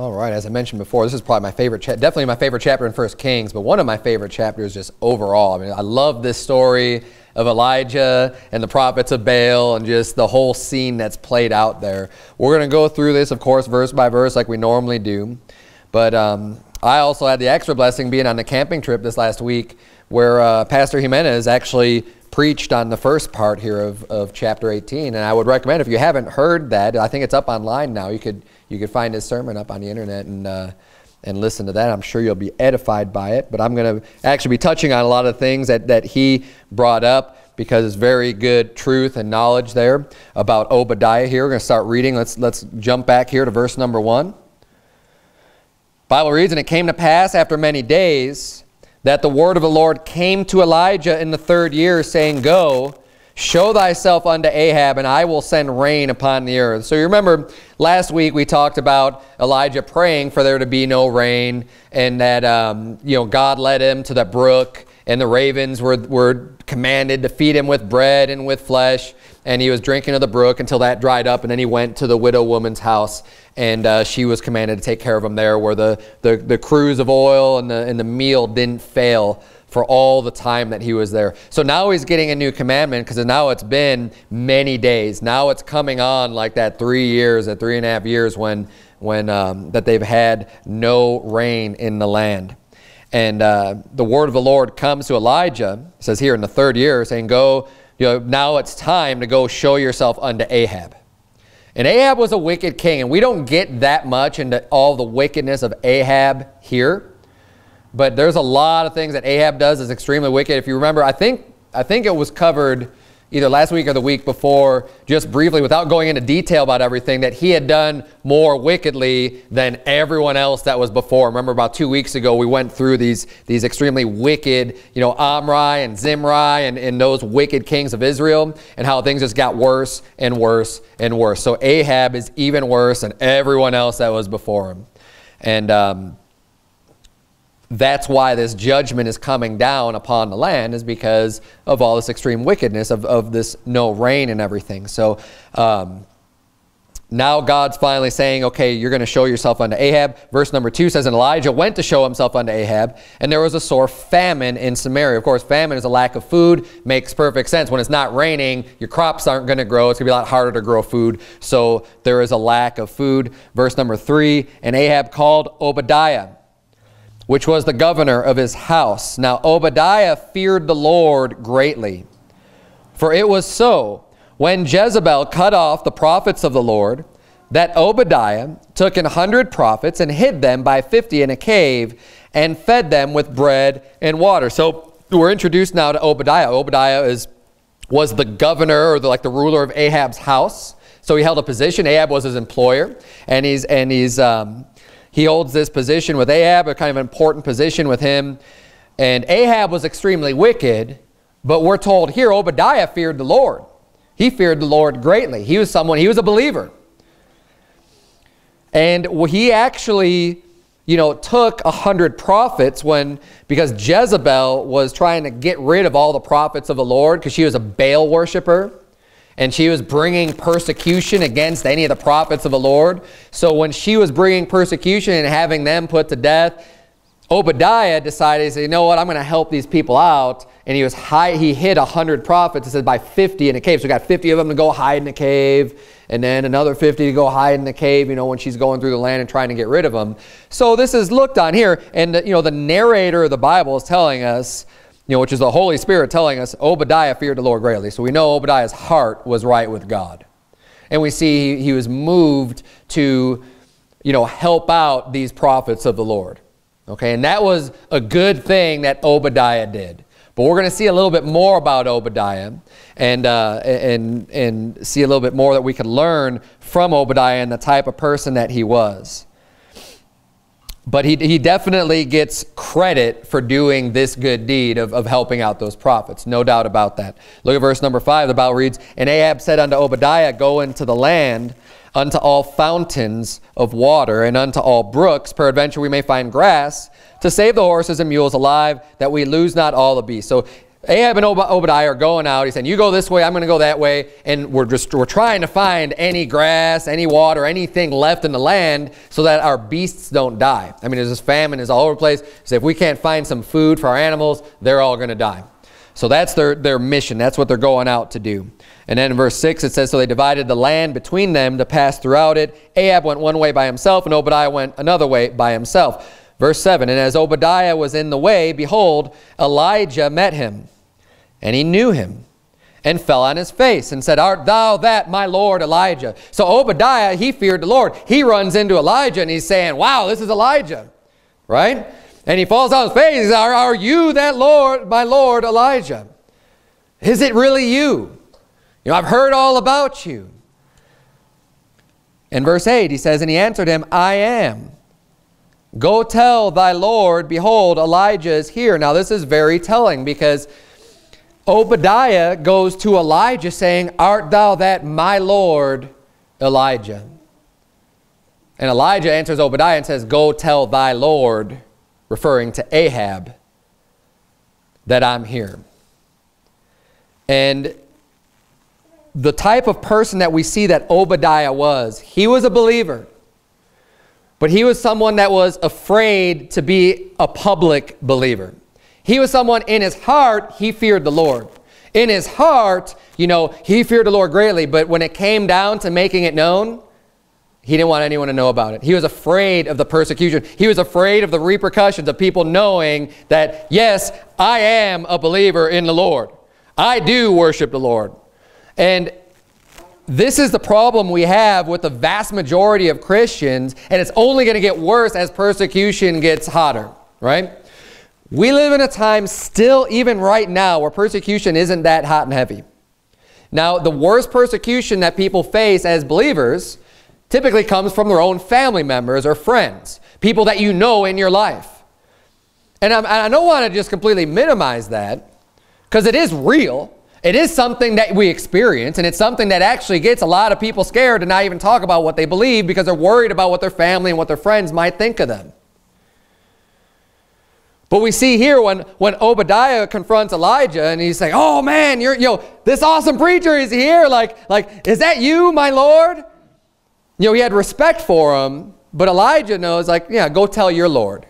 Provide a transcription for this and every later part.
All right, as I mentioned before, this is probably my favorite, cha- definitely my favorite chapter in First Kings, but one of my favorite chapters just overall. I mean, I love this story of Elijah and the prophets of Baal and just the whole scene that's played out there. We're going to go through this, of course, verse by verse like we normally do. But um, I also had the extra blessing being on the camping trip this last week where uh, Pastor Jimenez actually preached on the first part here of, of chapter 18. And I would recommend, if you haven't heard that, I think it's up online now. You could you can find his sermon up on the internet and, uh, and listen to that. I'm sure you'll be edified by it. But I'm going to actually be touching on a lot of things that, that he brought up because it's very good truth and knowledge there about Obadiah here. We're going to start reading. Let's, let's jump back here to verse number one. Bible reads, And it came to pass after many days that the word of the Lord came to Elijah in the third year, saying, Go, Show thyself unto Ahab, and I will send rain upon the earth. So you remember last week we talked about Elijah praying for there to be no rain, and that um, you know God led him to the brook, and the ravens were, were commanded to feed him with bread and with flesh, and he was drinking of the brook until that dried up, and then he went to the widow woman's house, and uh, she was commanded to take care of him there, where the, the, the cruse of oil and the, and the meal didn't fail for all the time that he was there. So now he's getting a new commandment because now it's been many days. Now it's coming on like that three years, that three and a half years when, when um, that they've had no rain in the land. And uh, the word of the Lord comes to Elijah, says here in the third year, saying, Go, you know, now it's time to go show yourself unto Ahab. And Ahab was a wicked king, and we don't get that much into all the wickedness of Ahab here. But there's a lot of things that Ahab does that's extremely wicked. If you remember, I think, I think it was covered either last week or the week before, just briefly, without going into detail about everything, that he had done more wickedly than everyone else that was before. Remember about two weeks ago, we went through these, these extremely wicked, you know, Omri and Zimri and, and those wicked kings of Israel and how things just got worse and worse and worse. So Ahab is even worse than everyone else that was before him. And, um, that's why this judgment is coming down upon the land is because of all this extreme wickedness of, of this no rain and everything. So um, now God's finally saying, okay, you're going to show yourself unto Ahab. Verse number two says, and Elijah went to show himself unto Ahab, and there was a sore famine in Samaria. Of course, famine is a lack of food. Makes perfect sense. When it's not raining, your crops aren't going to grow. It's going to be a lot harder to grow food. So there is a lack of food. Verse number three, and Ahab called Obadiah which was the governor of his house. Now Obadiah feared the Lord greatly. For it was so, when Jezebel cut off the prophets of the Lord, that Obadiah took an hundred prophets and hid them by fifty in a cave and fed them with bread and water. So we're introduced now to Obadiah. Obadiah is, was the governor or the, like the ruler of Ahab's house. So he held a position. Ahab was his employer, and he's and he's um, he holds this position with Ahab, a kind of important position with him. And Ahab was extremely wicked, but we're told here Obadiah feared the Lord. He feared the Lord greatly. He was someone, he was a believer. And he actually, you know, took a hundred prophets when, because Jezebel was trying to get rid of all the prophets of the Lord because she was a Baal worshiper and she was bringing persecution against any of the prophets of the Lord. So when she was bringing persecution and having them put to death, Obadiah decided, say, you know what, I'm going to help these people out. And he was high, he hid 100 prophets, it said by 50 in a cave. So we got 50 of them to go hide in a cave, and then another 50 to go hide in the cave, you know, when she's going through the land and trying to get rid of them. So this is looked on here, and, you know, the narrator of the Bible is telling us you know, which is the Holy Spirit telling us Obadiah feared the Lord greatly. So we know Obadiah's heart was right with God. And we see he, was moved to, you know, help out these prophets of the Lord. Okay, and that was a good thing that Obadiah did. But we're going to see a little bit more about Obadiah and, uh, and, and see a little bit more that we can learn from Obadiah and the type of person that he was. But he, he definitely gets credit for doing this good deed of, of helping out those prophets. No doubt about that. Look at verse number 5. The Bible reads, And Ahab said unto Obadiah, Go into the land, unto all fountains of water, and unto all brooks, peradventure we may find grass, to save the horses and mules alive, that we lose not all the beasts. So Ahab and Obadiah are going out. He's saying, you go this way, I'm going to go that way. And we're just, we're trying to find any grass, any water, anything left in the land so that our beasts don't die. I mean, there's this famine is all over the place. So if we can't find some food for our animals, they're all going to die. So that's their, their mission. That's what they're going out to do. And then in verse 6 it says, So they divided the land between them to pass throughout it. Ahab went one way by himself, and Obadiah went another way by himself. Verse 7 And as Obadiah was in the way, behold, Elijah met him, and he knew him, and fell on his face, and said, Art thou that, my Lord Elijah? So Obadiah, he feared the Lord. He runs into Elijah, and he's saying, Wow, this is Elijah, right? And he falls on his face. Says, are, are you that Lord, my Lord Elijah? Is it really you? You know, I've heard all about you. In verse 8, he says, And he answered him, I am. Go tell thy Lord, behold, Elijah is here. Now this is very telling because Obadiah goes to Elijah saying, Art thou that my Lord Elijah? And Elijah answers Obadiah and says, Go tell thy Lord, referring to Ahab, that I'm here. And the type of person that we see that Obadiah was, he was a believer. But he was someone that was afraid to be a public believer. He was someone in his heart, he feared the Lord. In his heart, you know, he feared the Lord greatly, but when it came down to making it known, he didn't want anyone to know about it. He was afraid of the persecution. He was afraid of the repercussions of people knowing that, yes, I am a believer in the Lord. I do worship the Lord. And this is the problem we have with the vast majority of Christians, and it's only going to get worse as persecution gets hotter, right? We live in a time still, even right now, where persecution isn't that hot and heavy. Now, the worst persecution that people face as believers typically comes from their own family members or friends, people that you know in your life. And i I do not want to just completely minimize that, because it is real. It is something that we experience, and it's something that actually gets a lot of people scared to not even talk about what they believe because they're worried about what their family and what their friends might think of them. But we see here when, when Obadiah confronts Elijah and he's saying, oh man, you're, you know, this awesome preacher is here. Like, like, is that you, my Lord? You know, he had respect for him, but Elijah knows, like, yeah, go tell your Lord.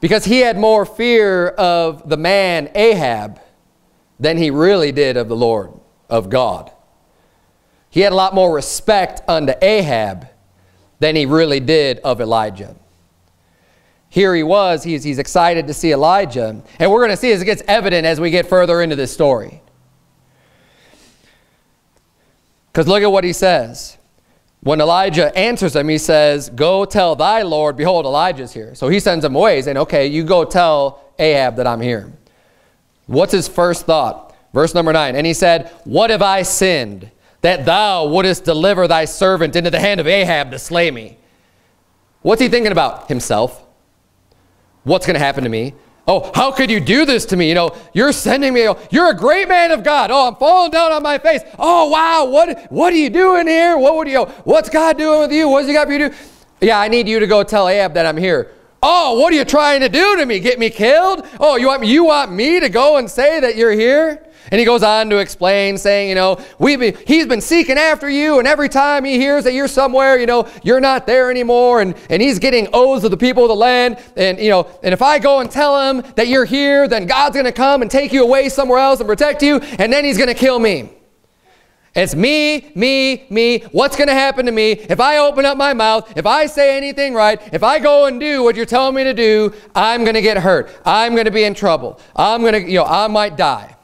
Because he had more fear of the man Ahab than he really did of the Lord, of God. He had a lot more respect unto Ahab than he really did of Elijah. Here he was, he's, he's excited to see Elijah. And we're going to see as it gets evident as we get further into this story. Because look at what he says. When Elijah answers him, he says, Go tell thy Lord, behold, Elijah's here. So he sends him away, saying, Okay, you go tell Ahab that I'm here. What's his first thought? Verse number 9. And he said, What have I sinned, that thou wouldest deliver thy servant into the hand of Ahab to slay me? What's he thinking about? Himself. What's going to happen to me? Oh, how could you do this to me? You know, you're sending me, you're a great man of God. Oh, I'm falling down on my face. Oh, wow, what, what are you doing here? What would you, what's God doing with you? What's he got for you to do? Yeah, I need you to go tell Ahab that I'm here. Oh, what are you trying to do to me? Get me killed? Oh, you want, you want me to go and say that you're here? And he goes on to explain, saying, you know, we've been, he's been seeking after you, and every time he hears that you're somewhere, you know, you're not there anymore, and, and he's getting oaths of the people of the land, and, you know, and if I go and tell him that you're here, then God's going to come and take you away somewhere else and protect you, and then he's going to kill me. It's me, me, me. What's going to happen to me if I open up my mouth, if I say anything right, if I go and do what you're telling me to do, I'm going to get hurt. I'm going to be in trouble. I'm going to, you know, I might die.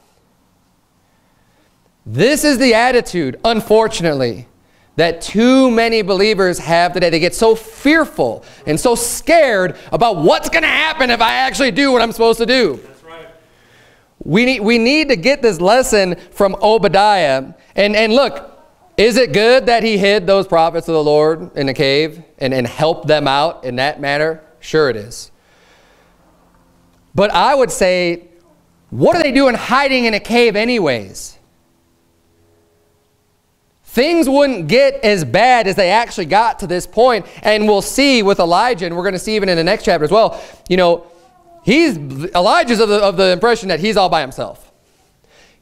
This is the attitude, unfortunately, that too many believers have today. They get so fearful and so scared about what's going to happen if I actually do what I'm supposed to do. We need, we need to get this lesson from Obadiah and, and look, is it good that he hid those prophets of the Lord in a cave and, and helped them out in that manner? Sure it is. But I would say, what are they doing hiding in a cave anyways? Things wouldn't get as bad as they actually got to this point. And we'll see with Elijah, and we're going to see even in the next chapter as well, you know, He's, Elijah's of the, of the impression that he's all by himself.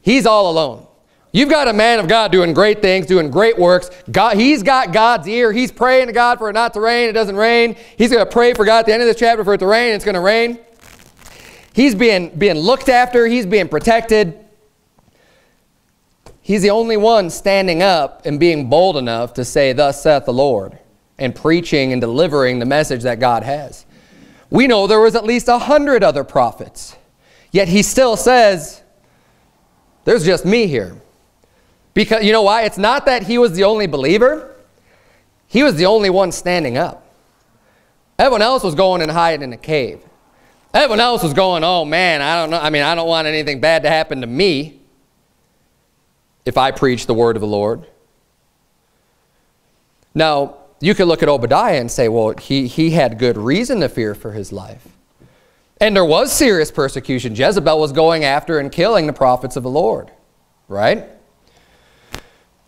He's all alone. You've got a man of God doing great things, doing great works. God, he's got God's ear. He's praying to God for it not to rain. It doesn't rain. He's going to pray for God at the end of this chapter for it to rain. It's going to rain. He's being, being looked after. He's being protected. He's the only one standing up and being bold enough to say, thus saith the Lord, and preaching and delivering the message that God has. We know there was at least a hundred other prophets. Yet he still says, there's just me here. Because you know why? It's not that he was the only believer. He was the only one standing up. Everyone else was going and hiding in a cave. Everyone else was going, oh man, I don't know. I mean, I don't want anything bad to happen to me if I preach the word of the Lord. Now, you could look at Obadiah and say, well, he, he had good reason to fear for his life. And there was serious persecution. Jezebel was going after and killing the prophets of the Lord, right?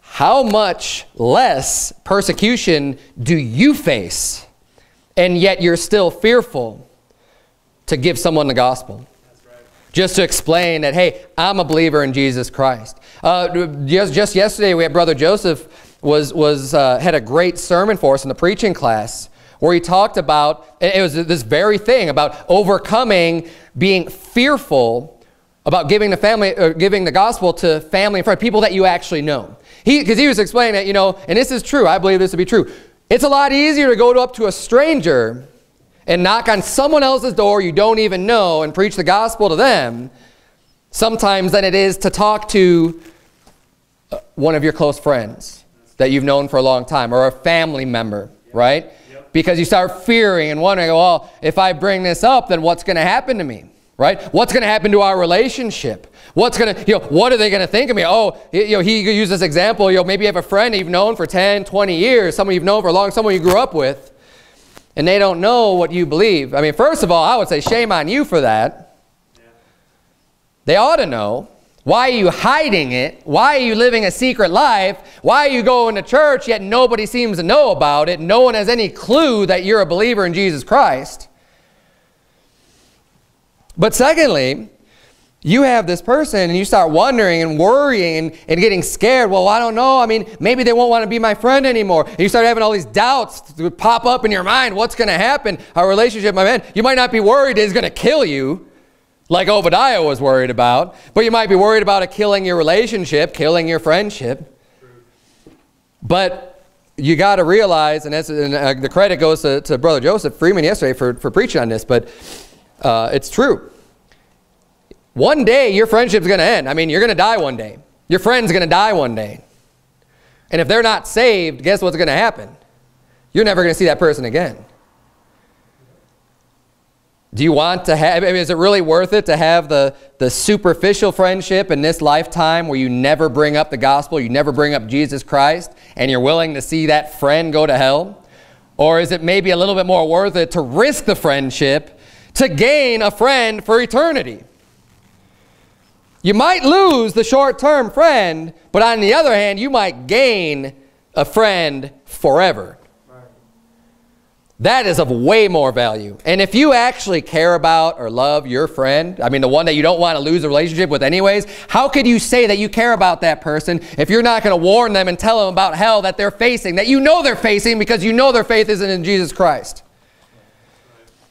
How much less persecution do you face, and yet you're still fearful to give someone the gospel. Just to explain that, hey, I'm a believer in Jesus Christ. Uh, just, just yesterday, we had Brother Joseph was, was, uh, had a great sermon for us in the preaching class where he talked about, it was this very thing about overcoming being fearful about giving the family, or giving the gospel to family and friends, people that you actually know. He, because he was explaining that, you know, and this is true, I believe this to be true. It's a lot easier to go up to a stranger and knock on someone else's door you don't even know and preach the gospel to them sometimes than it is to talk to uh, one of your close friends that you've known for a long time or a family member, right? Yep. Because you start fearing and wondering, well, if I bring this up, then what's going to happen to me? Right? What's going to happen to our relationship? What's going to, you know, what are they going to think of me? Oh, you know, he used this example, you know, maybe you have a friend you've known for 10, 20 years, someone you've known for a long, someone you grew up with, and they don't know what you believe. I mean, first of all, I would say shame on you for that. Yeah. They ought to know. Why are you hiding it? Why are you living a secret life? Why are you going to church yet nobody seems to know about it? No one has any clue that you're a believer in Jesus Christ. But secondly, you have this person and you start wondering and worrying and, and getting scared. Well, I don't know. I mean, maybe they won't want to be my friend anymore. And you start having all these doubts pop up in your mind. What's going to happen? Our relationship, my man, you might not be worried it's going to kill you like Obadiah was worried about, but you might be worried about it killing your relationship, killing your friendship. But you got to realize, and, and uh, the credit goes to, to Brother Joseph Freeman yesterday for, for preaching on this, but uh, it's true one day your friendship's going to end. I mean, you're going to die one day. Your friend's going to die one day. And if they're not saved, guess what's going to happen? You're never going to see that person again. Do you want to have, I mean, is it really worth it to have the, the superficial friendship in this lifetime where you never bring up the gospel, you never bring up Jesus Christ, and you're willing to see that friend go to hell? Or is it maybe a little bit more worth it to risk the friendship to gain a friend for eternity? You might lose the short-term friend, but on the other hand, you might gain a friend forever. That is of way more value. And if you actually care about or love your friend, I mean the one that you don't want to lose a relationship with anyways, how could you say that you care about that person if you're not going to warn them and tell them about hell that they're facing, that you know they're facing because you know their faith isn't in Jesus Christ?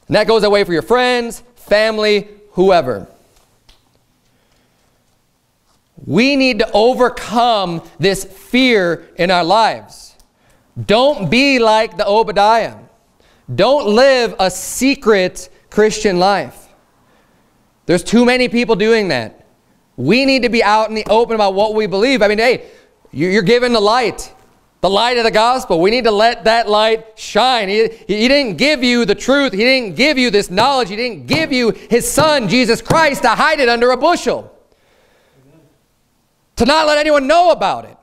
And that goes away for your friends, family, whoever. We need to overcome this fear in our lives. Don't be like the Obadiah. Don't live a secret Christian life. There's too many people doing that. We need to be out in the open about what we believe. I mean, hey, you're given the light, the light of the gospel. We need to let that light shine. He, he didn't give you the truth. He didn't give you this knowledge. He didn't give you his son, Jesus Christ, to hide it under a bushel to not let anyone know about it.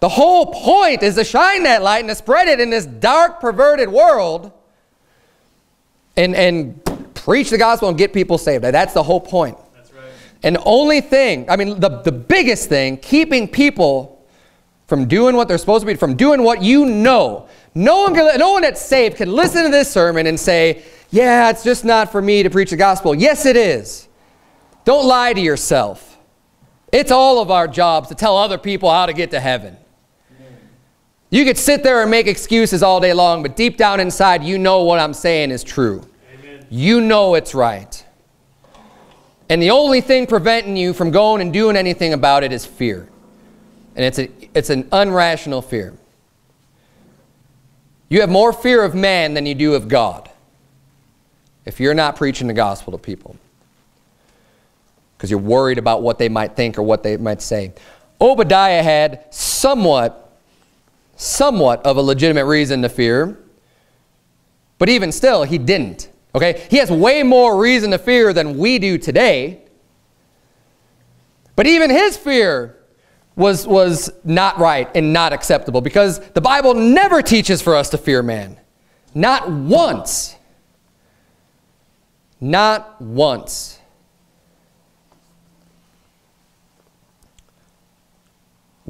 The whole point is to shine that light and to spread it in this dark, perverted world and, and preach the gospel and get people saved. That's the whole point. That's right. And the only thing, I mean, the, the biggest thing, keeping people from doing what they're supposed to be, from doing what you know. No one, can, no one that's saved can listen to this sermon and say, yeah, it's just not for me to preach the gospel. Yes, it is. Don't lie to yourself. It's all of our jobs to tell other people how to get to heaven. You could sit there and make excuses all day long, but deep down inside, you know what I'm saying is true. Amen. You know it's right. And the only thing preventing you from going and doing anything about it is fear. And it's, a, it's an unrational fear. You have more fear of man than you do of God if you're not preaching the gospel to people because you're worried about what they might think or what they might say. Obadiah had somewhat, somewhat of a legitimate reason to fear, but even still, he didn't. Okay? He has way more reason to fear than we do today. But even his fear was, was not right and not acceptable because the Bible never teaches for us to fear man. Not once. Not once.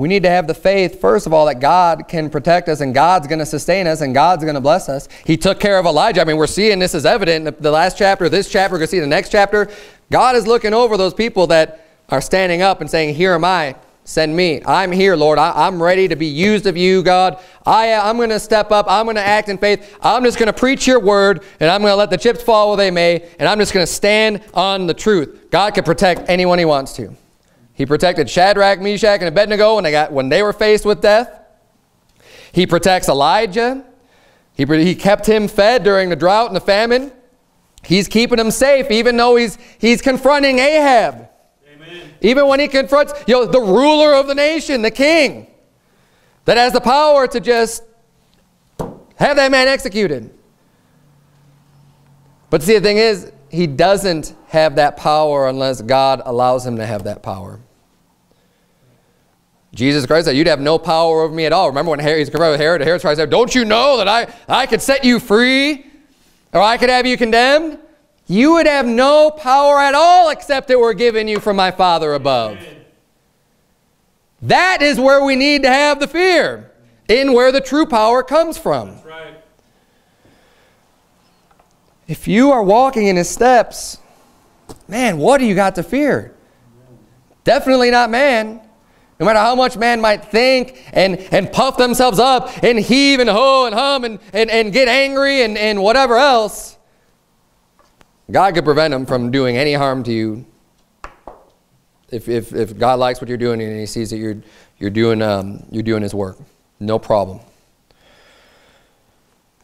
We need to have the faith, first of all, that God can protect us and God's going to sustain us and God's going to bless us. He took care of Elijah. I mean, we're seeing this is evident in the last chapter, this chapter, we're going to see the next chapter. God is looking over those people that are standing up and saying, here am I, send me. I'm here, Lord. I, am ready to be used of you, God. I, uh, I'm going to step up. I'm going to act in faith. I'm just going to preach your word, and I'm going to let the chips fall where they may, and I'm just going to stand on the truth. God can protect anyone he wants to. He protected Shadrach, Meshach, and Abednego when they, got, when they were faced with death. He protects Elijah. He, he kept him fed during the drought and the famine. He's keeping him safe even though he's, he's confronting Ahab. Even when he confronts you know, the ruler of the nation, the king, that has the power to just have that man executed. But see, the thing is, he doesn't have that power unless God allows him to have that power. Jesus Christ said, you'd have no power over me at all. Remember when Herod, he's confronted with Herod, Herod said, don't you know that I, I could set you free? Or I could have you condemned? you would have no power at all except it were given you from my Father above. That is where we need to have the fear, in where the true power comes from. Right. If you are walking in his steps, man, what do you got to fear? Definitely not man. No matter how much man might think and, and puff themselves up and heave and ho and hum and, and, and get angry and, and whatever else, God could prevent them from doing any harm to you if, if, if God likes what you're doing and he sees that you're, you're, doing, um, you're doing his work. No problem.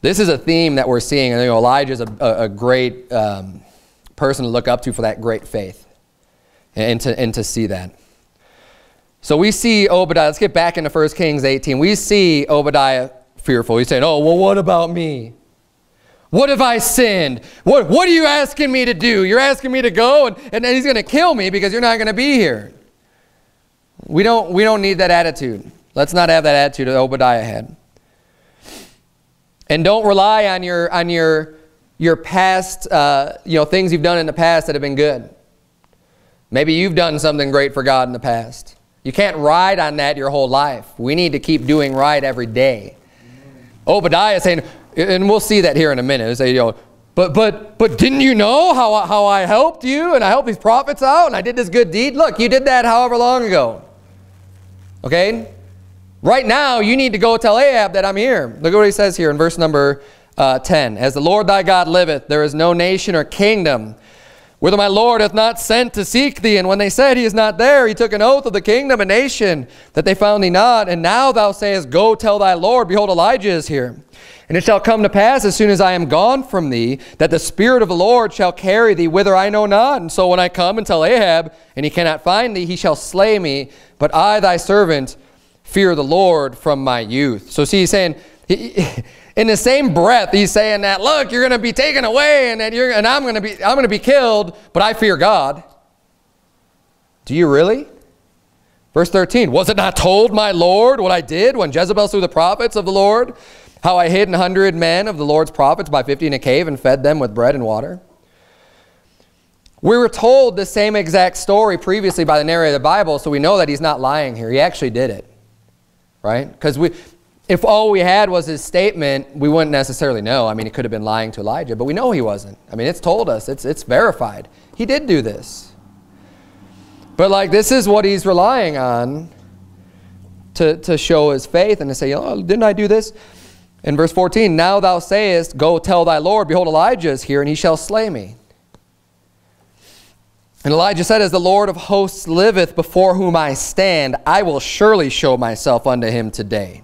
This is a theme that we're seeing. And you know, Elijah is a, a, great um, person to look up to for that great faith and to, and to see that. So we see Obadiah. Let's get back into 1 Kings 18. We see Obadiah fearful. He's saying, oh, well, what about me? What have I sinned? What, what are you asking me to do? You're asking me to go and, and he's going to kill me because you're not going to be here. We don't, we don't need that attitude. Let's not have that attitude that Obadiah had. And don't rely on your, on your, your past, uh, you know, things you've done in the past that have been good. Maybe you've done something great for God in the past. You can't ride on that your whole life. We need to keep doing right every day. Obadiah is saying, and we'll see that here in a minute. Say, you know, but but but didn't you know how how I helped you and I helped these prophets out and I did this good deed? Look, you did that however long ago. Okay? Right now, you need to go tell Ahab that I'm here. Look at what he says here in verse number uh, 10. As the Lord thy God liveth, there is no nation or kingdom whither my Lord hath not sent to seek thee. And when they said he is not there, he took an oath of the kingdom and nation that they found thee not. And now thou sayest, Go tell thy Lord, behold, Elijah is here. And it shall come to pass as soon as I am gone from thee, that the Spirit of the Lord shall carry thee whither I know not. And so when I come and tell Ahab, and he cannot find thee, he shall slay me. But I, thy servant, fear the Lord from my youth. So see, he's saying, in the same breath, he's saying that, look, you're going to be taken away, and, that you're, and I'm going to be, I'm going to be killed, but I fear God. Do you really? Verse 13, was it not told my Lord what I did when Jezebel slew the prophets of the Lord? How I hid an hundred men of the Lord's prophets by fifty in a cave and fed them with bread and water. We were told the same exact story previously by the narrator of the Bible, so we know that he's not lying here. He actually did it, right? Because we, if all we had was his statement, we wouldn't necessarily know. I mean, he could have been lying to Elijah, but we know he wasn't. I mean, it's told us, it's, it's verified. He did do this. But like, this is what he's relying on to, to show his faith and to say, oh, didn't I do this? In verse 14, now thou sayest, go tell thy Lord, behold, Elijah is here, and he shall slay me. And Elijah said, As the Lord of hosts liveth before whom I stand, I will surely show myself unto him today.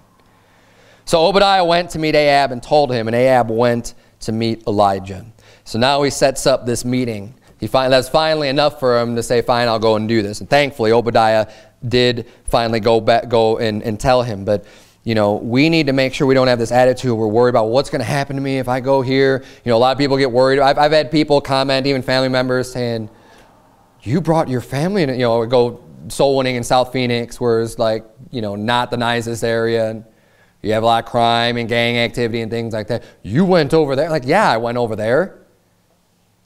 So Obadiah went to meet Ahab and told him, and Ahab went to meet Elijah. So now he sets up this meeting. He find, that's finally enough for him to say, fine, I'll go and do this. And thankfully, Obadiah did finally go back, go and, and tell him. But, you know, we need to make sure we don't have this attitude. We're worried about what's going to happen to me if I go here. You know, a lot of people get worried. I've, I've had people comment, even family members, saying, you brought your family, and you know, go soul winning in South Phoenix, where it's like, you know, not the nicest area. You have a lot of crime and gang activity and things like that. You went over there. Like, yeah, I went over there.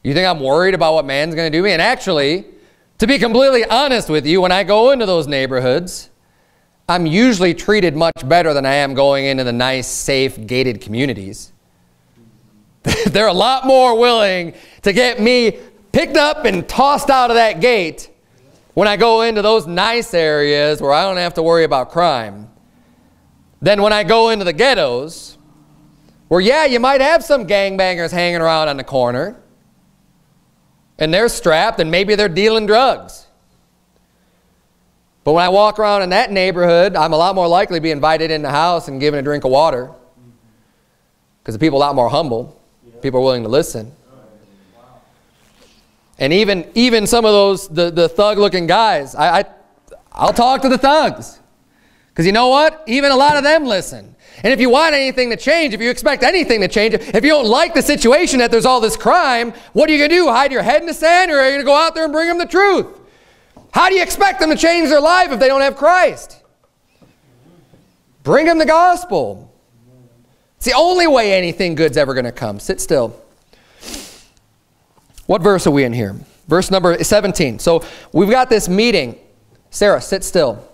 You think I'm worried about what man's going to do me? And actually, to be completely honest with you, when I go into those neighborhoods, I'm usually treated much better than I am going into the nice, safe, gated communities. They're a lot more willing to get me picked up and tossed out of that gate when I go into those nice areas where I don't have to worry about crime than when I go into the ghettos, where, yeah, you might have some gangbangers hanging around on the corner, and they're strapped, and maybe they're dealing drugs. But when I walk around in that neighborhood, I'm a lot more likely to be invited in the house and given a drink of water. Because the people are a lot more humble. People are willing to listen. And even, even some of those, the, the thug-looking guys, I, I, I'll talk to the thugs. Because you know what? Even a lot of them listen. And if you want anything to change, if you expect anything to change, if you don't like the situation that there's all this crime, what are you going to do? Hide your head in the sand or are you going to go out there and bring them the truth? How do you expect them to change their life if they don't have Christ? Bring them the gospel. It's the only way anything good's ever going to come. Sit still. What verse are we in here? Verse number 17. So we've got this meeting. Sarah, sit still.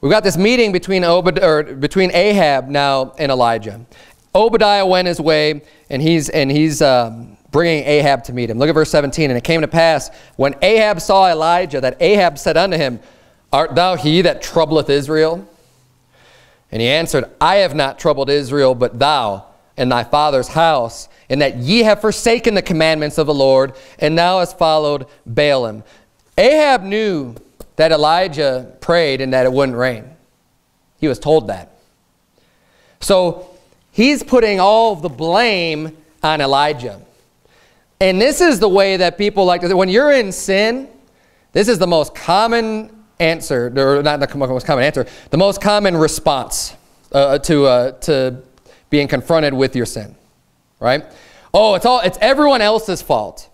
We've got this meeting between, Obad or between Ahab now and Elijah. Obadiah went his way, and he's, and he's um, bringing Ahab to meet him. Look at verse 17. And it came to pass, when Ahab saw Elijah, that Ahab said unto him, Art thou he that troubleth Israel? And he answered, I have not troubled Israel, but thou and thy father's house, in that ye have forsaken the commandments of the Lord, and now hast followed Baalim. Ahab knew that Elijah prayed and that it wouldn't rain. He was told that. So he's putting all the blame on Elijah. And this is the way that people like to, when you're in sin, this is the most common answer, or not the most common answer, the most common response uh, to, uh, to being confronted with your sin, right? Oh, it's all, it's everyone else's fault.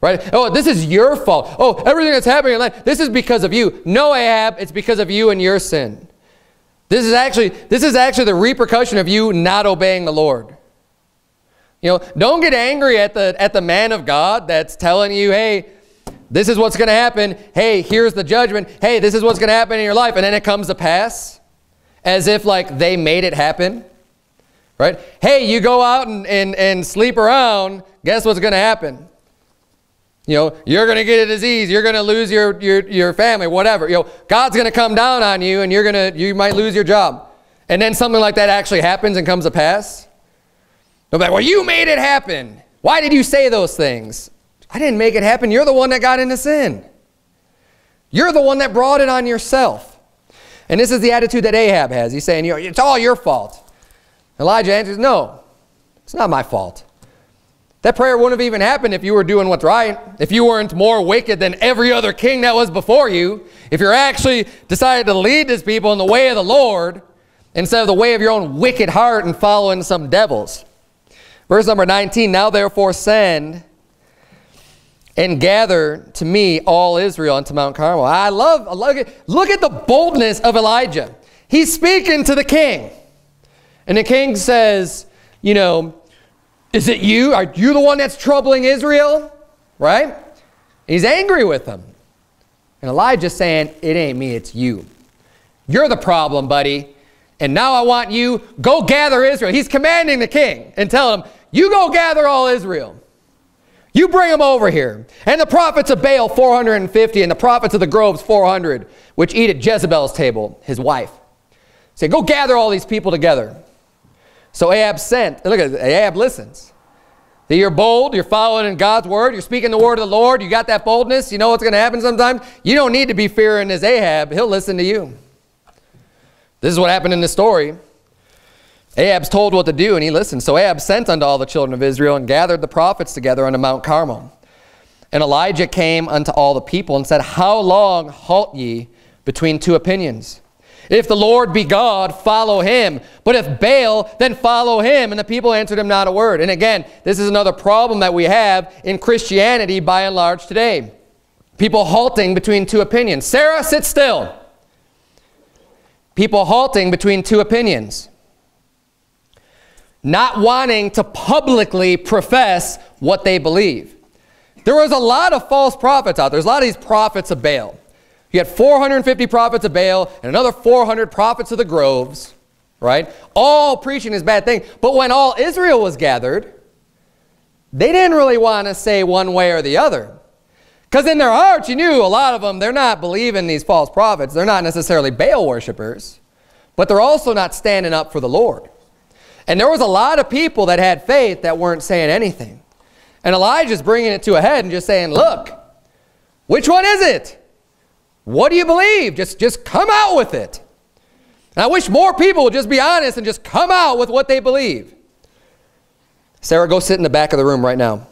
Right? Oh, this is your fault. Oh, everything that's happening in life, this is because of you. No, Ahab, it's because of you and your sin. This is actually, this is actually the repercussion of you not obeying the Lord. You know, don't get angry at the, at the man of God that's telling you, hey, this is what's going to happen. Hey, here's the judgment. Hey, this is what's going to happen in your life. And then it comes to pass as if like they made it happen. Right? Hey, you go out and, and, and sleep around. Guess what's going to happen? You know, you're going to get a disease. You're going to lose your, your, your family, whatever. You know, God's going to come down on you and you're going to, you might lose your job. And then something like that actually happens and comes to pass. They'll be like, well, you made it happen. Why did you say those things? I didn't make it happen. You're the one that got into sin. You're the one that brought it on yourself. And this is the attitude that Ahab has. He's saying, you know, it's all your fault. Elijah answers, no, it's not my fault. That prayer wouldn't have even happened if you were doing what's right, if you weren't more wicked than every other king that was before you, if you're actually decided to lead this people in the way of the Lord instead of the way of your own wicked heart and following some devils. Verse number 19, Now therefore send and gather to me all Israel unto Mount Carmel. I love, look at, look at the boldness of Elijah. He's speaking to the king. And the king says, you know, is it you? Are you the one that's troubling Israel? Right? He's angry with them. And Elijah's saying, it ain't me, it's you. You're the problem, buddy. And now I want you, go gather Israel. He's commanding the king and tell him, you go gather all Israel. You bring them over here. And the prophets of Baal, 450, and the prophets of the groves, 400, which eat at Jezebel's table, his wife. Say, go gather all these people together. So Ahab sent, look at Ahab listens. That you're bold, you're following in God's word, you're speaking the word of the Lord, you got that boldness, you know what's going to happen sometimes? You don't need to be fearing this Ahab, he'll listen to you. This is what happened in the story. Ahab's told what to do, and he listened. So Ahab sent unto all the children of Israel and gathered the prophets together unto Mount Carmel. And Elijah came unto all the people and said, How long halt ye between two opinions? If the Lord be God, follow him. But if Baal, then follow him. And the people answered him not a word. And again, this is another problem that we have in Christianity by and large today. People halting between two opinions. Sarah, sit still. People halting between two opinions. Not wanting to publicly profess what they believe. There was a lot of false prophets out there. There's a lot of these prophets of Baal. You had 450 prophets of Baal and another 400 prophets of the groves, right? All preaching this bad thing. But when all Israel was gathered, they didn't really want to say one way or the other. Because in their hearts, you knew a lot of them, they're not believing these false prophets. They're not necessarily Baal worshippers, but they're also not standing up for the Lord. And there was a lot of people that had faith that weren't saying anything. And Elijah's bringing it to a head and just saying, look, which one is it? What do you believe? Just, just come out with it. And I wish more people would just be honest and just come out with what they believe. Sarah, go sit in the back of the room right now.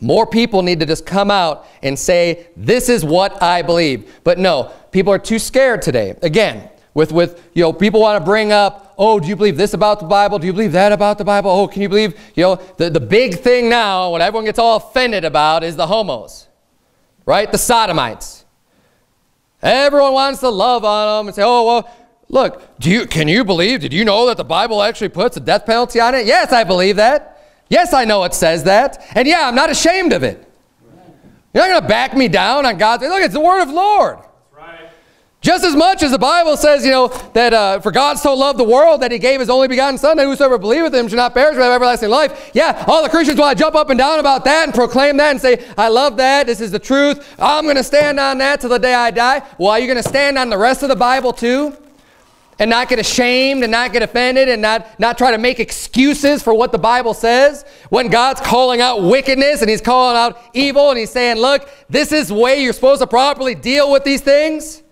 More people need to just come out and say, this is what I believe. But no, people are too scared today. Again, with, with you know, people want to bring up, oh, do you believe this about the Bible? Do you believe that about the Bible? Oh, can you believe, you know, the, the big thing now, what everyone gets all offended about is the homos right? The sodomites. Everyone wants to love on them and say, oh, well, look, do you, can you believe, did you know that the Bible actually puts a death penalty on it? Yes, I believe that. Yes, I know it says that. And yeah, I'm not ashamed of it. You're not going to back me down on God's, look, it's the word of Lord. Just as much as the Bible says, you know, that uh, for God so loved the world that he gave his only begotten son, that whosoever believeth him should not perish but have everlasting life. Yeah, all the Christians want to jump up and down about that and proclaim that and say, I love that. This is the truth. I'm going to stand on that till the day I die. Well, are you going to stand on the rest of the Bible too? And not get ashamed and not get offended and not, not try to make excuses for what the Bible says when God's calling out wickedness and he's calling out evil and he's saying, look, this is the way you're supposed to properly deal with these things?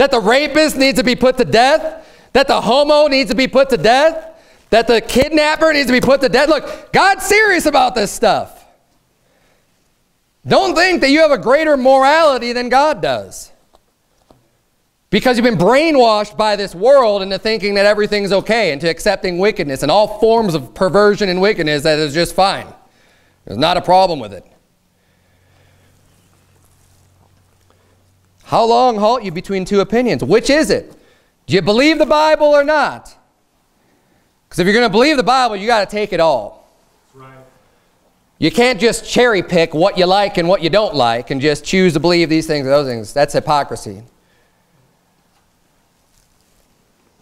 That the rapist needs to be put to death? That the homo needs to be put to death? That the kidnapper needs to be put to death? Look, God's serious about this stuff. Don't think that you have a greater morality than God does. Because you've been brainwashed by this world into thinking that everything's okay, into accepting wickedness and all forms of perversion and wickedness that is just fine. There's not a problem with it. How long halt you between two opinions? Which is it? Do you believe the Bible or not? Because if you're going to believe the Bible, you got to take it all. Right. You can't just cherry pick what you like and what you don't like and just choose to believe these things or those things. That's hypocrisy.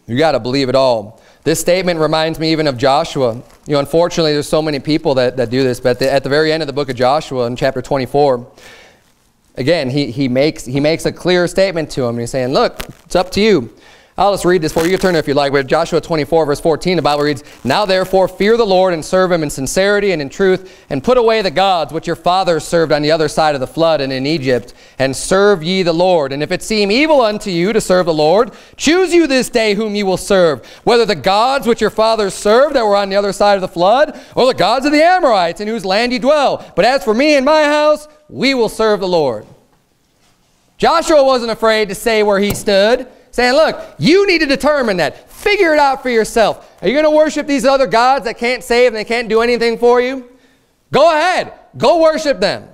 You got to believe it all. This statement reminds me even of Joshua. You know, unfortunately, there's so many people that, that do this, but the, at the very end of the book of Joshua in chapter 24, again, he, he, makes, he makes a clear statement to him. He's saying, look, it's up to you. Uh, I'll just read this for you. You can turn it if you like. But Joshua 24, verse 14, the Bible reads, Now therefore fear the Lord and serve him in sincerity and in truth, and put away the gods which your fathers served on the other side of the flood and in Egypt, and serve ye the Lord. And if it seem evil unto you to serve the Lord, choose you this day whom you will serve, whether the gods which your fathers served that were on the other side of the flood, or the gods of the Amorites in whose land ye dwell. But as for me and my house, we will serve the Lord. Joshua wasn't afraid to say where he stood saying, look, you need to determine that. Figure it out for yourself. Are you going to worship these other gods that can't save and they can't do anything for you? Go ahead. Go worship them.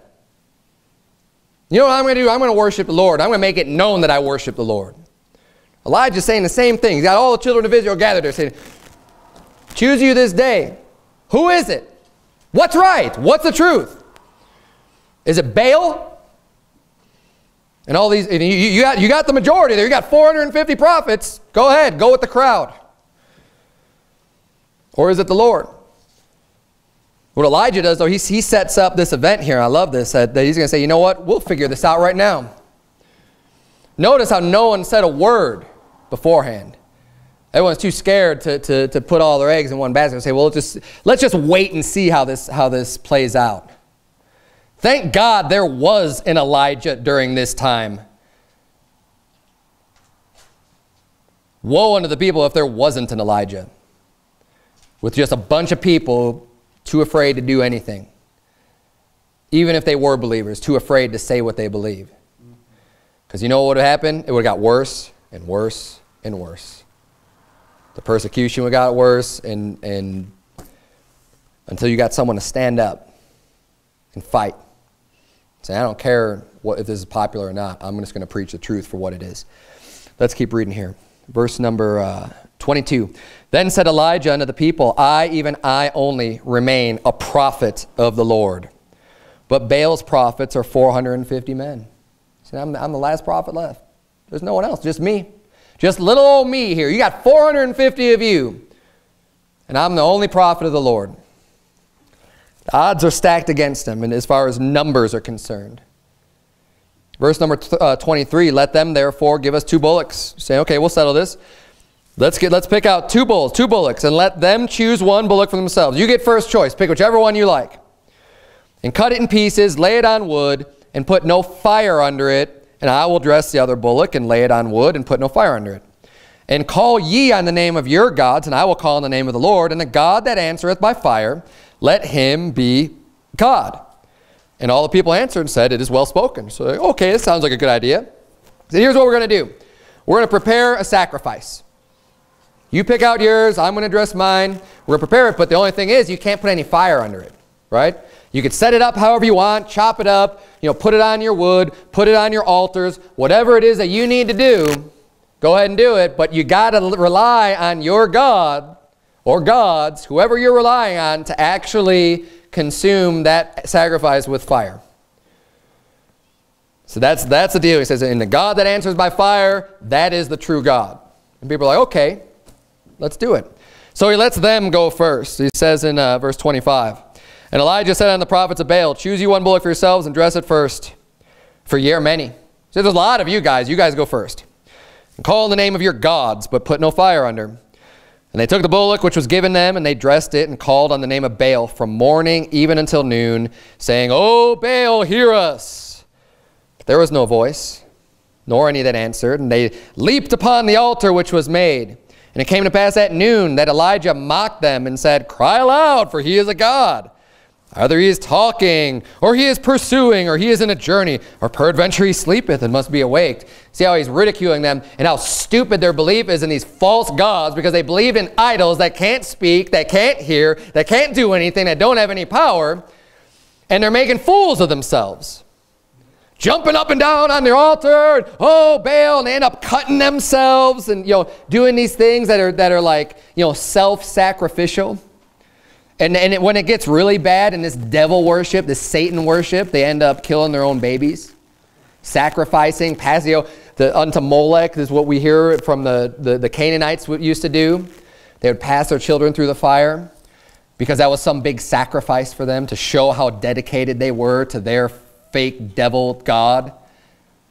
You know what I'm going to do? I'm going to worship the Lord. I'm going to make it known that I worship the Lord. Elijah's saying the same thing. He's got all the children of Israel gathered there saying, choose you this day. Who is it? What's right? What's the truth? Is it Baal? And all these, and you, you, got, you got the majority there. You got 450 prophets. Go ahead, go with the crowd. Or is it the Lord? What Elijah does, though, he, he sets up this event here. I love this. That, that he's going to say, you know what? We'll figure this out right now. Notice how no one said a word beforehand. Everyone's too scared to, to, to put all their eggs in one basket and say, well, let's just, let's just wait and see how this, how this plays out. Thank God there was an Elijah during this time. Woe unto the people if there wasn't an Elijah with just a bunch of people too afraid to do anything. Even if they were believers, too afraid to say what they believe. Because you know what would have happened? It would have got worse and worse and worse. The persecution would have got worse and, and until you got someone to stand up and fight. Say, I don't care what, if this is popular or not. I'm just going to preach the truth for what it is. Let's keep reading here. Verse number uh, 22. Then said Elijah unto the people, I, even I only, remain a prophet of the Lord. But Baal's prophets are 450 men. See, I'm I'm the last prophet left. There's no one else, just me. Just little old me here. You got 450 of you. And I'm the only prophet of the Lord. Odds are stacked against him, and as far as numbers are concerned. Verse number uh, 23, let them therefore give us two bullocks. Say, okay, we'll settle this. Let's get let's pick out two bulls, two bullocks, and let them choose one bullock for themselves. You get first choice. Pick whichever one you like. And cut it in pieces, lay it on wood, and put no fire under it. And I will dress the other bullock and lay it on wood and put no fire under it. And call ye on the name of your gods, and I will call on the name of the Lord. And the God that answereth by fire, let him be God. And all the people answered and said, It is well spoken. So, okay, this sounds like a good idea. So here's what we're going to do. We're going to prepare a sacrifice. You pick out yours, I'm going to dress mine. We're going to prepare it, but the only thing is you can't put any fire under it, right? You could set it up however you want, chop it up, you know, put it on your wood, put it on your altars, whatever it is that you need to do, go ahead and do it, but you got to rely on your God or gods, whoever you're relying on, to actually consume that sacrifice with fire. So that's, that's the deal. He says, in the God that answers by fire, that is the true God. And people are like, okay, Let's do it. So he lets them go first. He says in uh, verse 25, And Elijah said unto the prophets of Baal, Choose you one bullock for yourselves and dress it first, for ye are many. So there's a lot of you guys. You guys go first. And call the name of your gods, but put no fire under. And they took the bullock which was given them, and they dressed it and called on the name of Baal from morning even until noon, saying, O Baal, hear us. But there was no voice, nor any that answered. And they leaped upon the altar which was made. And it came to pass at noon that Elijah mocked them and said, Cry aloud, for he is a God. Either he is talking, or he is pursuing, or he is in a journey, or peradventure he sleepeth and must be awaked. See how he's ridiculing them and how stupid their belief is in these false gods because they believe in idols that can't speak, that can't hear, that can't do anything, that don't have any power, and they're making fools of themselves jumping up and down on their altar, and, oh, Baal, and they end up cutting themselves and, you know, doing these things that are, that are like, you know, self-sacrificial. And, and it, when it gets really bad in this devil worship, this Satan worship, they end up killing their own babies, sacrificing, know, the, unto Molech is what we hear from the, the, the Canaanites used to do. They would pass their children through the fire because that was some big sacrifice for them to show how dedicated they were to their fake devil God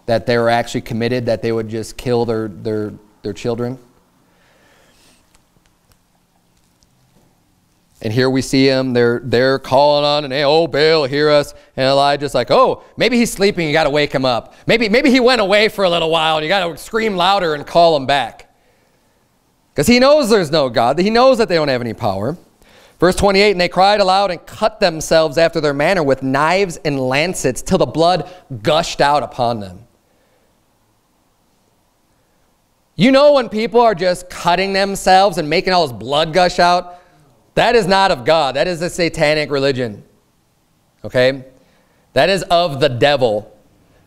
that they were actually committed, that they would just kill their, their, their children. And here we see him, they're, they're calling on, and hey, oh, Baal, hear us. And Elijah's like, oh, maybe he's sleeping, you got to wake him up. Maybe, maybe he went away for a little while, and you got to scream louder and call him back. Because he knows there's no God. He knows that they don't have any power. Verse 28, and they cried aloud and cut themselves after their manner with knives and lancets till the blood gushed out upon them. You know when people are just cutting themselves and making all this blood gush out? That is not of God. That is a satanic religion. Okay? That is of the devil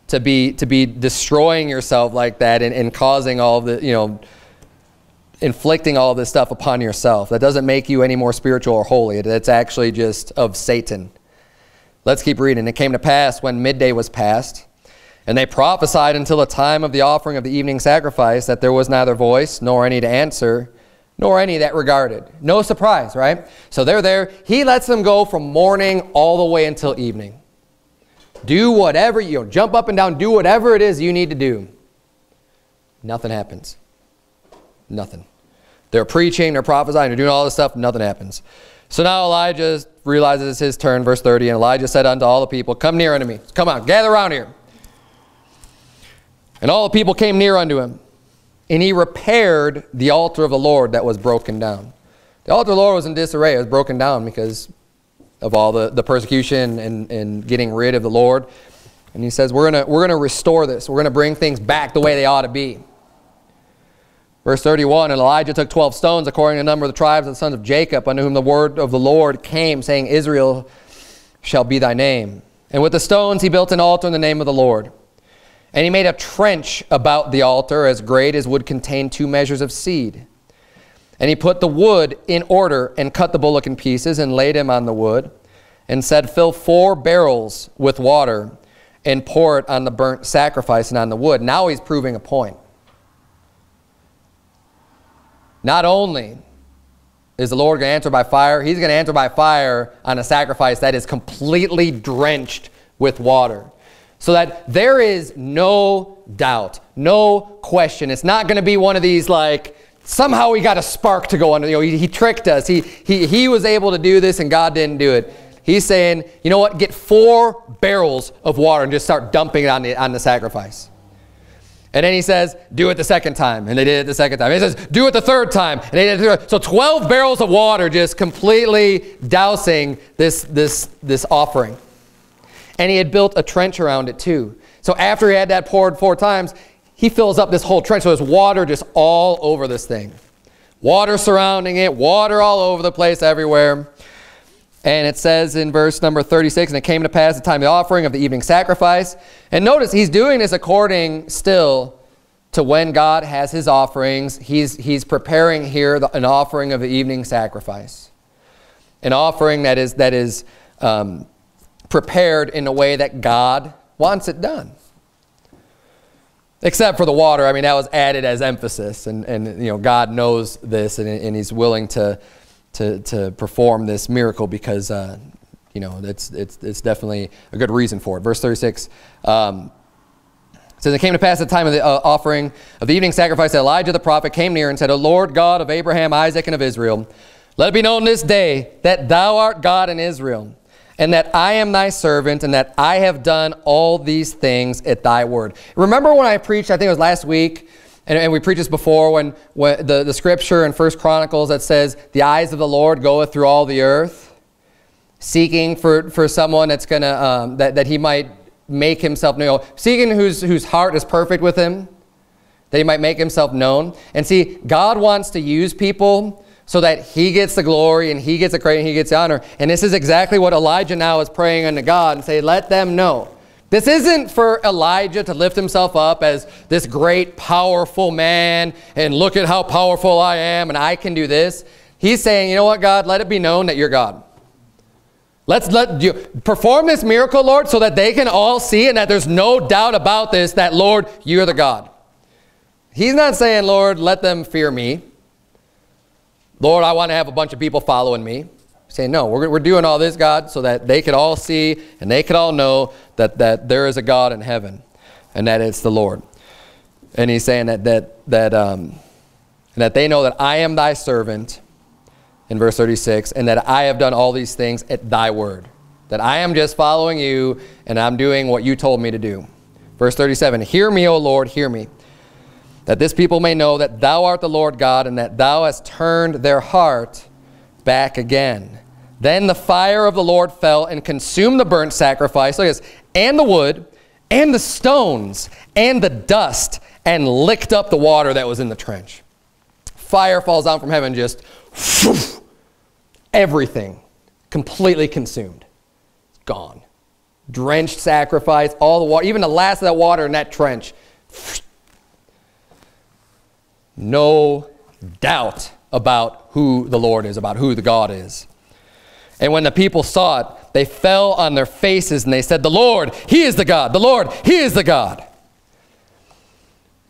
to be, to be destroying yourself like that and, and causing all the, you know, inflicting all this stuff upon yourself. That doesn't make you any more spiritual or holy. It's actually just of Satan. Let's keep reading. It came to pass when midday was past, And they prophesied until the time of the offering of the evening sacrifice that there was neither voice nor any to answer, nor any that regarded. No surprise, right? So they're there. He lets them go from morning all the way until evening. Do whatever, you know, jump up and down, do whatever it is you need to do. Nothing happens. Nothing. They're preaching, they're prophesying, they're doing all this stuff, nothing happens. So now Elijah realizes it's his turn, verse 30, and Elijah said unto all the people, Come near unto me. Come on, gather around here. And all the people came near unto him. And he repaired the altar of the Lord that was broken down. The altar of the Lord was in disarray. It was broken down because of all the, the persecution and, and getting rid of the Lord. And he says, we're going we're gonna restore this. We're going to bring things back the way they ought to be. Verse 31, And Elijah took 12 stones according to the number of the tribes of the sons of Jacob, unto whom the word of the Lord came, saying, Israel shall be thy name. And with the stones he built an altar in the name of the Lord. And he made a trench about the altar as great as would contain two measures of seed. And he put the wood in order and cut the bullock in pieces and laid him on the wood and said, Fill four barrels with water and pour it on the burnt sacrifice and on the wood. Now he's proving a point. Not only is the Lord going to answer by fire, he's going to answer by fire on a sacrifice that is completely drenched with water. So that there is no doubt, no question. It's not going to be one of these like, somehow we got a spark to go under. You know, he, he tricked us. He, he, he was able to do this and God didn't do it. He's saying, you know what, get four barrels of water and just start dumping it on the, on the sacrifice. And then he says, do it the second time. And they did it the second time. He says, do it the third time. And they did it the. So 12 barrels of water just completely dousing this, this, this offering. And he had built a trench around it too. So after he had that poured four times, he fills up this whole trench. So there's water just all over this thing. Water surrounding it, water all over the place everywhere. And it says in verse number 36, And it came to pass the time of the offering of the evening sacrifice. And notice he's doing this according still to when God has his offerings. He's, he's preparing here the, an offering of the evening sacrifice. An offering that is, that is um, prepared in a way that God wants it done. Except for the water. I mean, that was added as emphasis. And, and you know, God knows this and, and he's willing to, to, to perform this miracle because, uh, you know, it's, it's, it's definitely a good reason for it. Verse 36 um, says, It came to pass at the time of the uh, offering of the evening sacrifice that Elijah the prophet came near and said, O Lord God of Abraham, Isaac, and of Israel, let it be known this day that thou art God in Israel and that I am thy servant, and that I have done all these things at thy word. Remember when I preached, I think it was last week, and, and we preached this before, when, when the, the scripture in First Chronicles that says, the eyes of the Lord goeth through all the earth, seeking for, for someone that's to, um, that, that he might make himself known, seeking whose, whose heart is perfect with him, that he might make himself known. And see, God wants to use people so that he gets the glory and he gets the credit and he gets the honor. And this is exactly what Elijah now is praying unto God and say, let them know. This isn't for Elijah to lift himself up as this great, powerful man and look at how powerful I am and I can do this. He's saying, you know what, God, let it be known that you're God. Let's let you perform this miracle, Lord, so that they can all see and that there's no doubt about this, that, Lord, you're the God. He's not saying, Lord, let them fear me. Lord, I want to have a bunch of people following me. Saying, no, we're, we're doing all this, God, so that they could all see and they could all know that, that there is a God in heaven and that it's the Lord. And he's saying that, that, that, um, that they know that I am thy servant, in verse 36, and that I have done all these things at thy word. That I am just following you and I'm doing what you told me to do. Verse 37, Hear me, O Lord, hear me that this people may know that thou art the Lord God, and that thou hast turned their heart back again. Then the fire of the Lord fell and consumed the burnt sacrifice, look at this, and the wood, and the stones, and the dust, and licked up the water that was in the trench. Fire falls down from heaven, just everything completely consumed. Gone. Drenched sacrifice, all the water, even the last of that water in that trench, no doubt about who the Lord is, about who the God is. And when the people saw it, they fell on their faces and they said, The Lord, He is the God. The Lord, He is the God.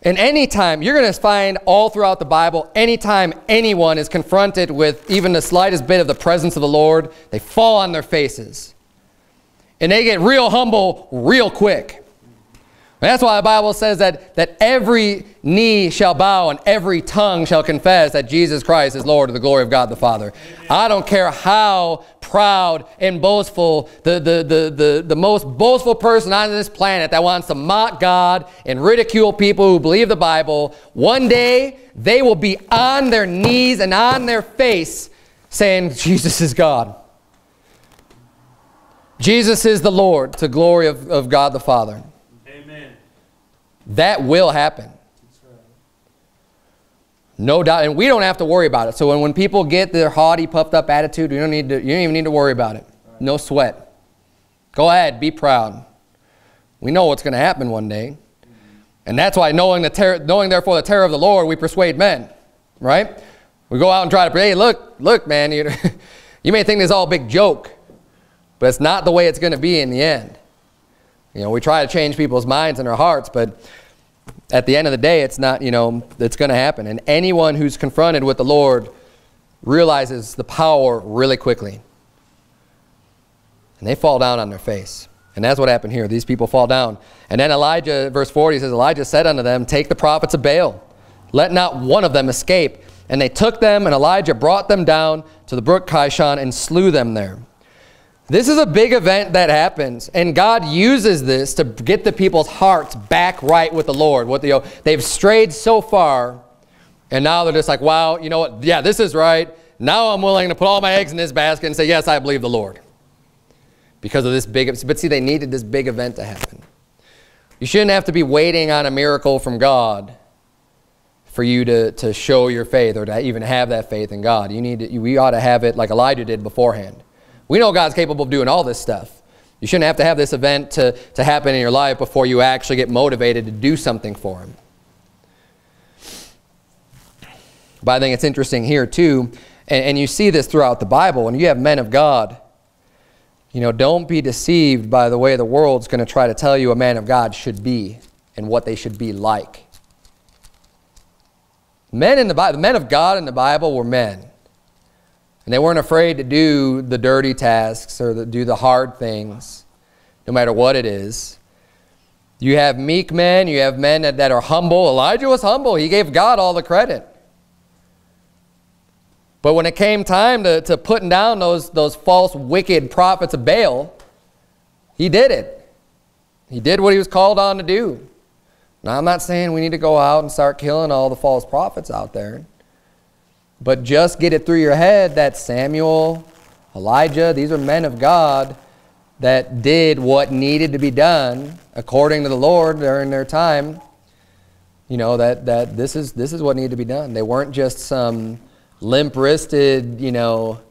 And anytime, you're going to find all throughout the Bible, anytime anyone is confronted with even the slightest bit of the presence of the Lord, they fall on their faces. And they get real humble real quick. That's why the Bible says that, that every knee shall bow and every tongue shall confess that Jesus Christ is Lord to the glory of God the Father. Amen. I don't care how proud and boastful, the, the, the, the, the most boastful person on this planet that wants to mock God and ridicule people who believe the Bible, one day they will be on their knees and on their face saying, Jesus is God. Jesus is the Lord to glory of, of God the Father. That will happen. No doubt. And we don't have to worry about it. So when, when people get their haughty, puffed up attitude, you don't, need to, you don't even need to worry about it. No sweat. Go ahead. Be proud. We know what's going to happen one day. And that's why knowing, the ter knowing therefore the terror of the Lord, we persuade men. Right? We go out and try to hey, look, look, man, you, you may think this is all a big joke, but it's not the way it's going to be in the end. You know, we try to change people's minds and their hearts, but at the end of the day, it's not, you know, it's going to happen. And anyone who's confronted with the Lord realizes the power really quickly. And they fall down on their face. And that's what happened here. These people fall down. And then Elijah, verse 40 says, Elijah said unto them, Take the prophets of Baal. Let not one of them escape. And they took them, and Elijah brought them down to the brook Kishon and slew them there. This is a big event that happens, and God uses this to get the people's hearts back right with the Lord. What the, they've strayed so far, and now they're just like, wow, you know what? Yeah, this is right. Now I'm willing to put all my eggs in this basket and say, yes, I believe the Lord. Because of this big, but see, they needed this big event to happen. You shouldn't have to be waiting on a miracle from God for you to, to show your faith or to even have that faith in God. You need to, we ought to have it like Elijah did beforehand. We know God's capable of doing all this stuff. You shouldn't have to have this event to, to happen in your life before you actually get motivated to do something for Him. But I think it's interesting here too, and, and you see this throughout the Bible, when you have men of God, you know, don't be deceived by the way the world's going to try to tell you a man of God should be and what they should be like. Men in the Bible, the men of God in the Bible were men. And they weren't afraid to do the dirty tasks or the, do the hard things, no matter what it is. You have meek men, you have men that, that are humble. Elijah was humble. He gave God all the credit. But when it came time to, to putting down those, those false, wicked prophets of Baal, he did it. He did what he was called on to do. Now, I'm not saying we need to go out and start killing all the false prophets out there. But just get it through your head that Samuel, Elijah, these are men of God that did what needed to be done according to the Lord during their time. You know, that, that this, is, this is what needed to be done. They weren't just some limp-wristed, you know,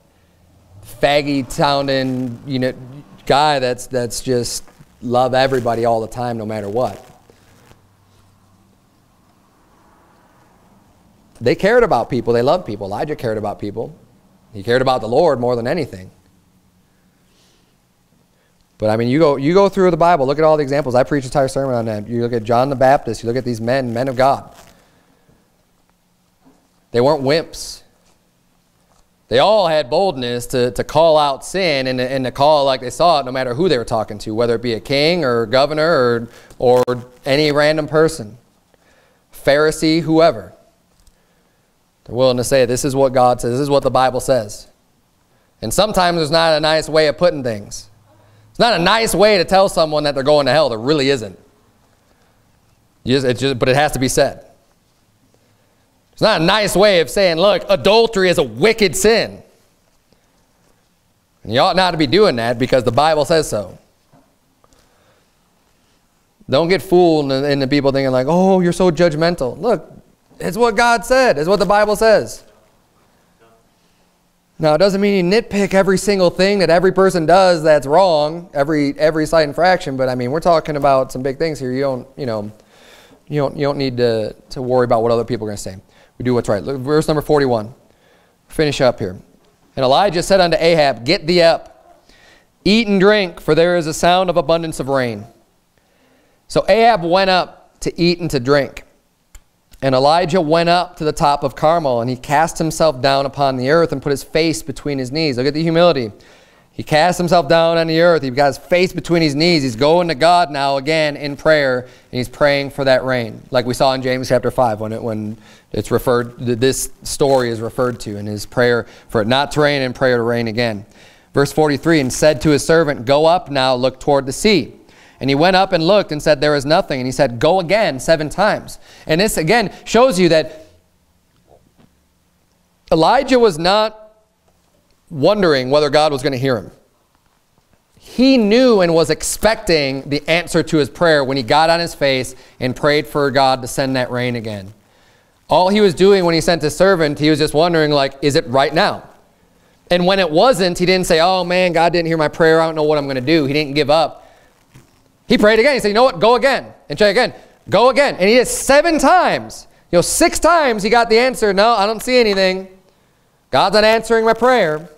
faggy-sounding, you know, guy that's, that's just love everybody all the time no matter what. They cared about people. They loved people. Elijah cared about people. He cared about the Lord more than anything. But I mean, you go, you go through the Bible, look at all the examples. I preach an entire sermon on that. You look at John the Baptist, you look at these men, men of God. They weren't wimps. They all had boldness to, to call out sin and, and to call like they saw it no matter who they were talking to, whether it be a king or governor or, or any random person, Pharisee, whoever. They're willing to say, this is what God says, this is what the Bible says. And sometimes there's not a nice way of putting things. It's not a nice way to tell someone that they're going to hell. There really isn't. Just, just, but it has to be said. It's not a nice way of saying, look, adultery is a wicked sin. And you ought not to be doing that because the Bible says so. Don't get fooled into people thinking like, oh, you're so judgmental. Look, it's what God said. It's what the Bible says. Now, it doesn't mean you nitpick every single thing that every person does that's wrong, every every slight infraction, but I mean, we're talking about some big things here. You don't, you know, you don't, you don't need to, to worry about what other people are going to say. We do what's right. Look, verse number 41. Finish up here. And Elijah said unto Ahab, Get thee up, eat and drink, for there is a sound of abundance of rain. So Ahab went up to eat and to drink. And Elijah went up to the top of Carmel, and he cast himself down upon the earth and put his face between his knees. Look at the humility. He cast himself down on the earth. He got his face between his knees. He's going to God now again in prayer, and he's praying for that rain, like we saw in James chapter 5 when, it, when it's referred, this story is referred to in his prayer for it not to rain and prayer to rain again. Verse 43, and said to his servant, Go up now, look toward the sea. And he went up and looked and said, There is nothing. And he said, Go again seven times. And this again shows you that Elijah was not wondering whether God was going to hear him. He knew and was expecting the answer to his prayer when he got on his face and prayed for God to send that rain again. All he was doing when he sent his servant, he was just wondering, like, is it right now? And when it wasn't, he didn't say, oh man, God didn't hear my prayer. I don't know what I'm going to do. He didn't give up. He prayed again. He said, you know what? Go again. And try again. Go again. And he did seven times. You know, six times he got the answer. No, I don't see anything. God's not answering my prayer.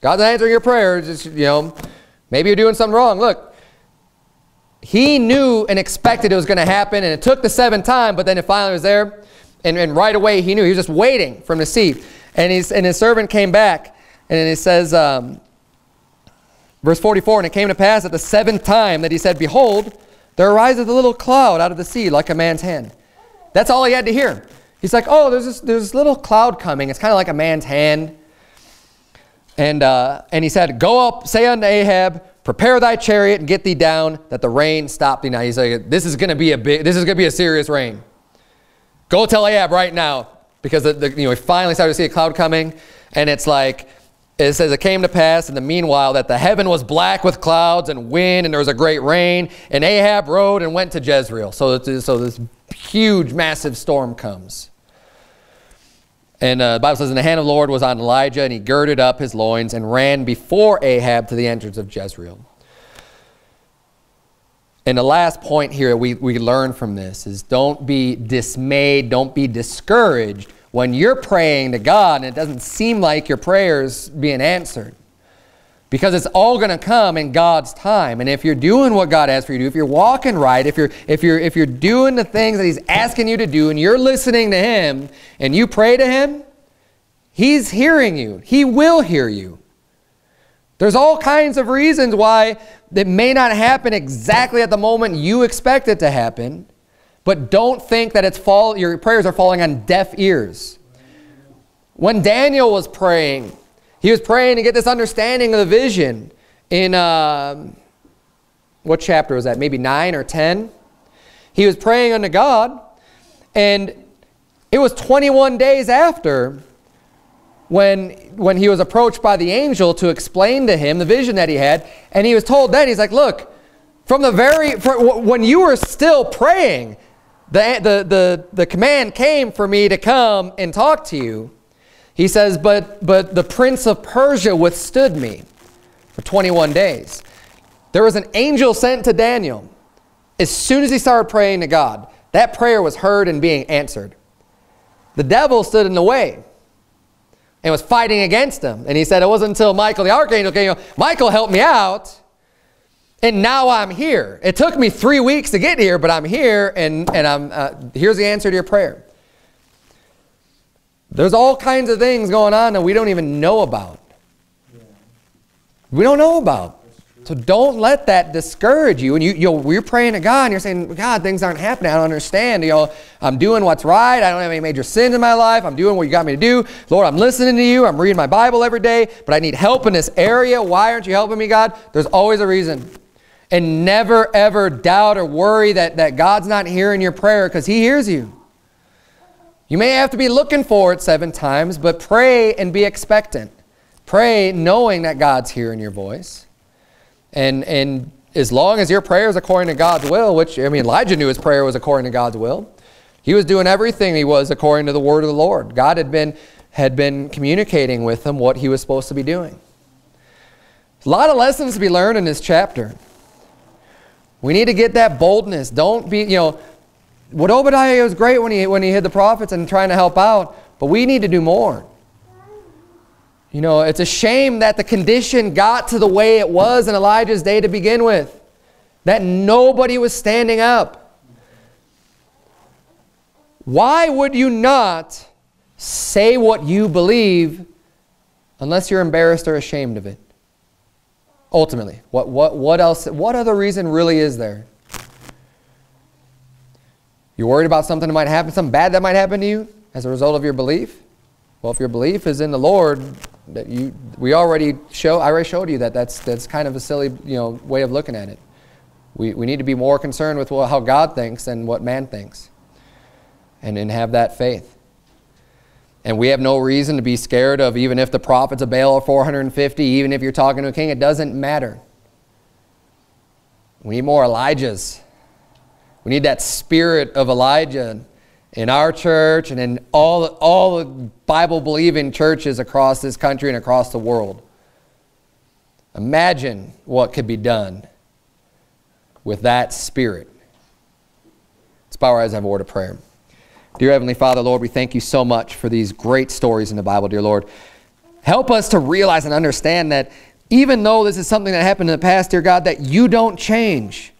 God's not answering your prayers. Just, you know, maybe you're doing something wrong. Look, he knew and expected it was going to happen, and it took the seventh time, but then it finally was there, and, and right away he knew. He was just waiting from the sea. And, he's, and his servant came back, and it says, um, verse 44, And it came to pass at the seventh time that he said, Behold, there arises a little cloud out of the sea like a man's hand. That's all he had to hear. He's like, oh, there's this, there's this little cloud coming. It's kind of like a man's hand. And, uh, and he said, Go up, say unto Ahab, prepare thy chariot and get thee down, that the rain stop thee now. He's like, this is going to be a big, this is going to be a serious rain. Go tell Ahab right now, because the, the, you know, he finally started to see a cloud coming, and it's like, it says it came to pass in the meanwhile that the heaven was black with clouds and wind, and there was a great rain, and Ahab rode and went to Jezreel. So, so this huge, massive storm comes. And uh, the Bible says, And the hand of the Lord was on Elijah, and he girded up his loins and ran before Ahab to the entrance of Jezreel. And the last point here we, we learn from this is don't be dismayed, don't be discouraged when you're praying to God and it doesn't seem like your prayer's being answered. Because it's all going to come in God's time. And if you're doing what God asks for you to do, if you're walking right, if you're, if, you're, if you're doing the things that He's asking you to do and you're listening to Him and you pray to Him, He's hearing you. He will hear you. There's all kinds of reasons why it may not happen exactly at the moment you expect it to happen, but don't think that it's fall, your prayers are falling on deaf ears. When Daniel was praying, he was praying to get this understanding of the vision in, uh, what chapter was that? Maybe 9 or 10? He was praying unto God, and it was 21 days after when, when he was approached by the angel to explain to him the vision that he had, and he was told then, he's like, look, from the very, when you were still praying, the, the, the, the command came for me to come and talk to you. He says, but, but the prince of Persia withstood me for 21 days. There was an angel sent to Daniel. As soon as he started praying to God, that prayer was heard and being answered. The devil stood in the way and was fighting against him. And he said, it wasn't until Michael the archangel came, Michael helped me out, and now I'm here. It took me three weeks to get here, but I'm here, and, and I'm, uh, here's the answer to your prayer. There's all kinds of things going on that we don't even know about. We don't know about. So don't let that discourage you. And you, you you're praying to God and you're saying, God, things aren't happening. I don't understand. You know, I'm doing what's right. I don't have any major sins in my life. I'm doing what you got me to do. Lord, I'm listening to you. I'm reading my Bible every day, but I need help in this area. Why aren't you helping me, God? There's always a reason. And never, ever doubt or worry that, that God's not hearing your prayer because he hears you. You may have to be looking for it seven times, but pray and be expectant. Pray knowing that God's hearing your voice. And, and as long as your prayer is according to God's will, which, I mean, Elijah knew his prayer was according to God's will. He was doing everything he was according to the word of the Lord. God had been, had been communicating with him what he was supposed to be doing. A lot of lessons to be learned in this chapter. We need to get that boldness. Don't be, you know, what Obadiah was great when he, when he hid the prophets and trying to help out, but we need to do more. You know, it's a shame that the condition got to the way it was in Elijah's day to begin with. That nobody was standing up. Why would you not say what you believe unless you're embarrassed or ashamed of it? Ultimately, what, what, what else, what other reason really is there? You're worried about something that might happen, something bad that might happen to you as a result of your belief? Well, if your belief is in the Lord, that you, we already show, I already showed you that that's, that's kind of a silly you know, way of looking at it. We, we need to be more concerned with what, how God thinks than what man thinks and, and have that faith. And we have no reason to be scared of even if the prophets of Baal are 450, even if you're talking to a king, it doesn't matter. We need more Elijahs. We need that spirit of Elijah in our church and in all, all the Bible-believing churches across this country and across the world. Imagine what could be done with that spirit. Let's bow our eyes and have a word of prayer. Dear Heavenly Father, Lord, we thank you so much for these great stories in the Bible, dear Lord. Help us to realize and understand that even though this is something that happened in the past, dear God, that you don't change.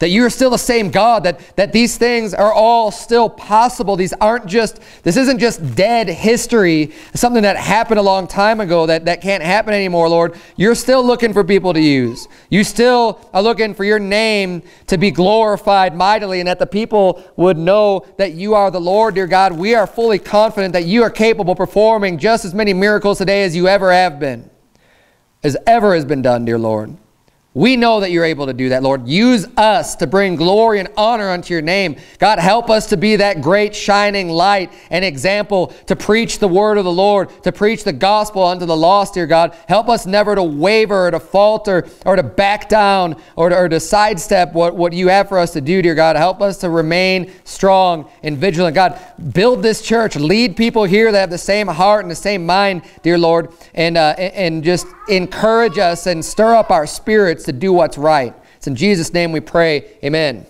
That you are still the same God, that, that these things are all still possible. These aren't just, this isn't just dead history, something that happened a long time ago that, that can't happen anymore, Lord. You're still looking for people to use. You still are looking for your name to be glorified mightily and that the people would know that you are the Lord, dear God. We are fully confident that you are capable of performing just as many miracles today as you ever have been, as ever has been done, dear Lord. We know that you're able to do that, Lord. Use us to bring glory and honor unto your name. God, help us to be that great shining light and example to preach the word of the Lord, to preach the gospel unto the lost, dear God. Help us never to waver or to falter or to back down or to, or to sidestep what, what you have for us to do, dear God. Help us to remain strong and vigilant. God, build this church. Lead people here that have the same heart and the same mind, dear Lord, and, uh, and just encourage us and stir up our to do what's right. It's in Jesus' name we pray. Amen.